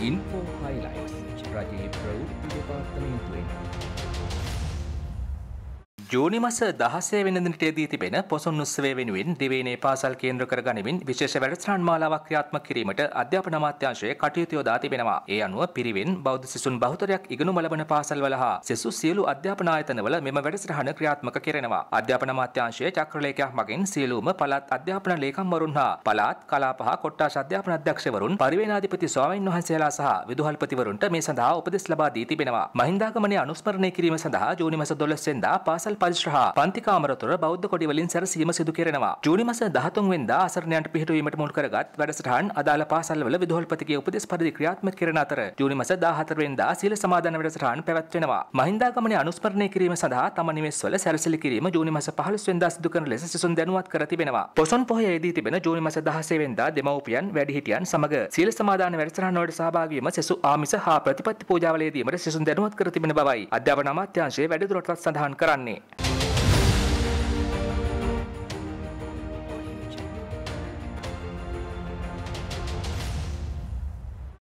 Info highlights Rajiv Road, Departamento ජූනි මස දහසේ වෙනිදට දී තිබෙන පොසොන් උත්සවය වෙනුවෙන් දිවයිනේ පාසල් කේන්ද්‍ර කර ගනිමින් විශේෂ වැඩසටහන් මාලාවක් ක්‍රියාත්මක කිරීමට අධ්‍යාපන අමාත්‍යාංශය කටයුතු යොදා තිබෙනවා. ඒ අනුව පිරිවෙන් බෞද්ධ සිසුන් බහුතරයක් ඉගෙනුම ලබන පාසල්වල හා සෙසු සියලු අධ්‍යාපන ආයතනවල මෙම වැඩසටහන ක්‍රියාත්මක කෙරෙනවා. අධ්‍යාපන අමාත්‍යාංශයේ චක්‍රලේඛයක් මගින් සියලුම පළාත් අධ්‍යාපන ලේකම්වරුන් හා පළාත් කලාප හා කොට්ටාශ අධ්‍යාපන අධ්‍යක්ෂවරුන් පරිවේනාධිපති ස්වාමීන් වහන්සේලා සහ විදුහල්පතිවරුන්ට මේ සඳහා උපදෙස් ලබා දී තිබෙනවා. මහින්දාගමනය අනුස්මරණය කිරීම සඳහා ජූනි මාස 12 වෙනිදා පාසල් පරිශ්‍ර හා පන්ති කාමරතොර බෞද්ධ කොඩි වලින් සැරසීම සිදු කෙරෙනවා. ජූනි මාස 13 වෙනිදා අසරණයන්ට පිහිටුවීමට මුල් කරගත් වැඩසටහන් අදාළ පාසල්වල විදුහල්පතිගේ උපදෙස් පරිදි ක්‍රියාත්මක කරන අතර ජූනි මාස 14 වෙනිදා සීල සමාදන් වැඩසටහන් පැවැත්වෙනවා. මහින්දාගමනයේ අනුස්මරණය කිරීම සඳහා තම නිවෙස්වල සැරසිලි කිරීම ජූනි මාස 15 වෙනිදා සිදු කරන ලෙස සිසුන් දැනුවත් කර තිබෙනවා. පොසොන් පොහොයේදී තිබෙන ජූනි මාස 16 වෙනිදා දෙමව්පියන් වැඩිහිටියන් සමග සීල සමාදාන වැඩසටහන් වලට සහභාගී වීම සෙසු ආමිස හා ප්‍රතිපත්ති පූජාවලේදීමට සිසුන් දැනුවත් කර තිබෙන බවයි අධ්‍යාපන අමාත්‍යාංශයේ වැඩිදුරටත් සඳහන් කරන්නේ.